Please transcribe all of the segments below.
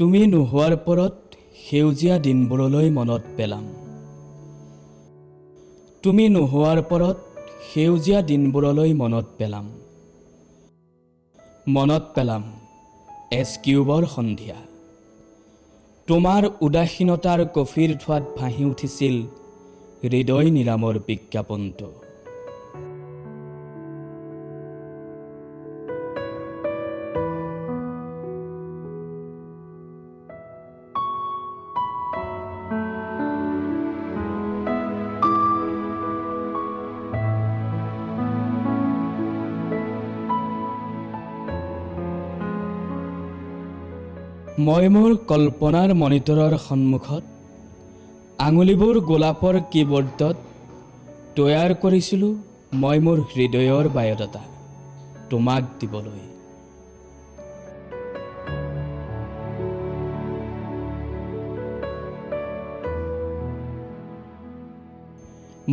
তুমি নোহোৱাৰ পৰত সেউজীয়া দিনবোৰলৈ মনত পেলাম। তুমি নোহোৱাৰ পৰত সেউজীয়া দিনবোৰলৈ মনত পেলাম। মনত পেলাম এছ কিউবৰ সন্ধিয়া। তোমাৰ উদাসীনতাৰ কফিৰ থোৱাত ভাহি উঠিছিল হৃদয় নিৰামৰ বিজ্ঞাপনটো। মই মোৰ কল্পনাৰ মনিটৰৰ সন্মুখত আঙুলিবোৰ গোলাপৰ কীবৰ্ডত তৈয়াৰ কৰিছিলোঁ মই মোৰ হৃদয়ৰ বায়'ডাটা তোমাক দিবলৈ।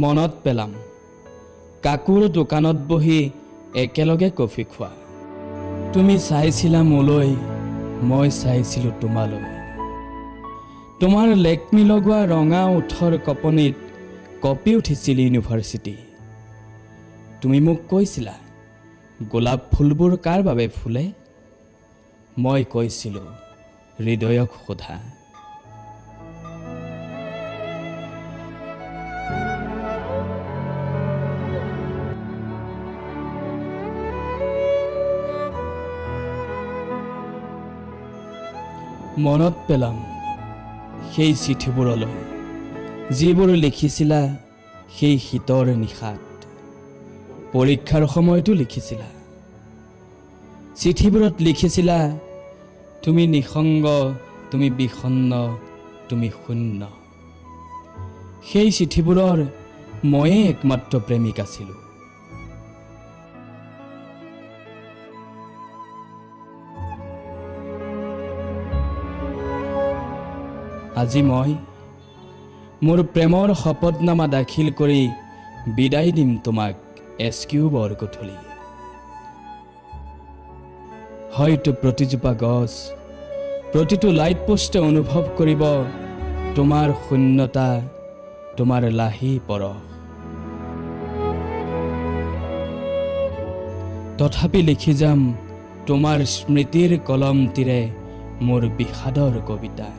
মনত পেলাম কাকুৰ দোকানত বহি একেলগে কফি খোৱা। তুমি চাইছিলা মোলৈ মই চাইছিলোঁ তোমালৈ। তোমাৰ লেকমি লগোৱা ৰঙা ওঠৰ কপনিত কঁপি উঠিছিল ইউনিভাৰ্চিটি। তুমি মোক কৈছিলা গোলাপ ফুলবোৰ কাৰ বাবে ফুলে? মই কৈছিলোঁ হৃদয়ক সোধা। মনত পেলাম সেই চিঠিবোৰলৈ। যিবোৰ লিখিছিলা সেই শীতৰ নিশাত। পৰীক্ষাৰ সময়তো লিখিছিলা। চিঠিবোৰত লিখিছিলা তুমি নিসংগ তুমি বিষণ্ণ তুমি শূন্য। সেই চিঠিবোৰৰ ময়েই একমাত্ৰ প্ৰেমিক আছিলোঁ। আজি মই মোৰ প্ৰেমৰ শপতনামা দাখিল কৰি বিদায় দিম তোমাক এছ কিউবৰ গধূলি হয়তো প্ৰতিজোপা গছ প্ৰতিটো লাইট পোষ্টে অনুভৱ কৰিব তোমাৰ শূন্যতা তোমাৰ লাহি পৰশ। তথাপি লিখি যাম তোমাৰ স্মৃতিৰ কলমটিৰে মোৰ বিষাদৰ কবিতা।